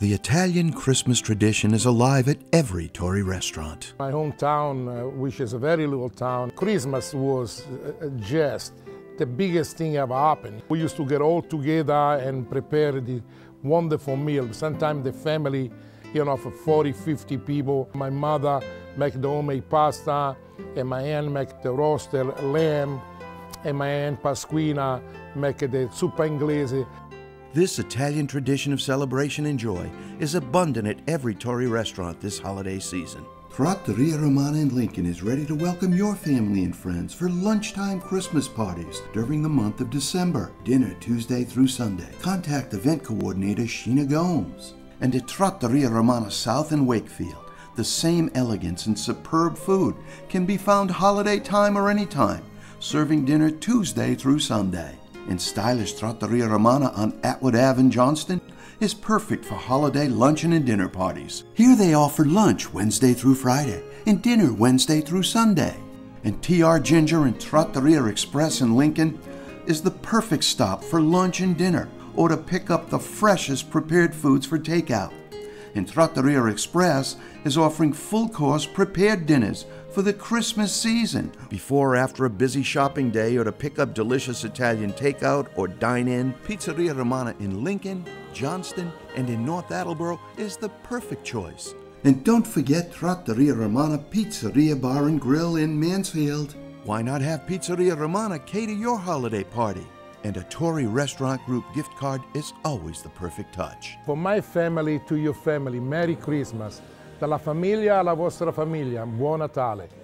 The Italian Christmas tradition is alive at every Torre restaurant. My hometown, uh, which is a very little town, Christmas was uh, just the biggest thing ever happened. We used to get all together and prepare the wonderful meal. Sometimes the family, you know, for 40, 50 people. My mother make the homemade pasta, and my aunt make the roasted lamb, and my aunt Pasquina make the zuppa inglese. This Italian tradition of celebration and joy is abundant at every Torre restaurant this holiday season. Trattoria Romana in Lincoln is ready to welcome your family and friends for lunchtime Christmas parties during the month of December. Dinner Tuesday through Sunday. Contact event coordinator Sheena Gomes. And at Trattoria Romana South in Wakefield, the same elegance and superb food can be found holiday time or anytime, serving dinner Tuesday through Sunday and stylish Trattoria Romana on Atwood Ave in Johnston is perfect for holiday luncheon and dinner parties. Here they offer lunch Wednesday through Friday and dinner Wednesday through Sunday. And TR Ginger and Trattoria Express in Lincoln is the perfect stop for lunch and dinner or to pick up the freshest prepared foods for takeout. And Trattoria Express is offering full course prepared dinners for the Christmas season. Before or after a busy shopping day or to pick up delicious Italian takeout or dine in, Pizzeria Romana in Lincoln, Johnston, and in North Attleboro is the perfect choice. And don't forget Trattoria Romana Pizzeria Bar and Grill in Mansfield. Why not have Pizzeria Romana cater your holiday party? And a Torre Restaurant Group gift card is always the perfect touch. For my family to your family, Merry Christmas. Dalla famiglia alla vostra famiglia, buon Natale.